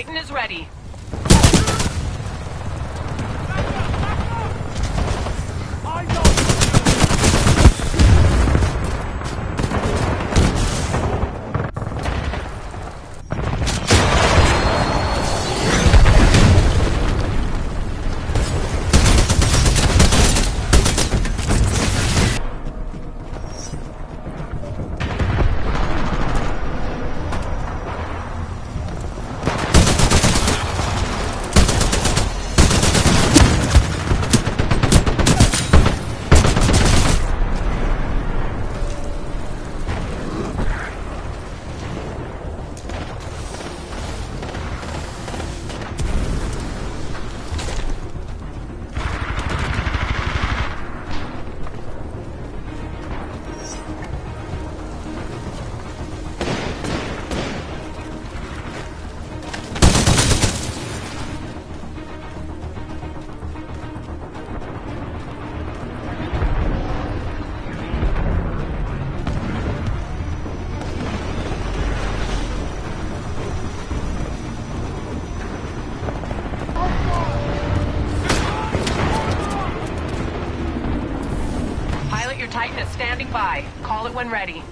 Titan is ready. Titan is standing by. Call it when ready.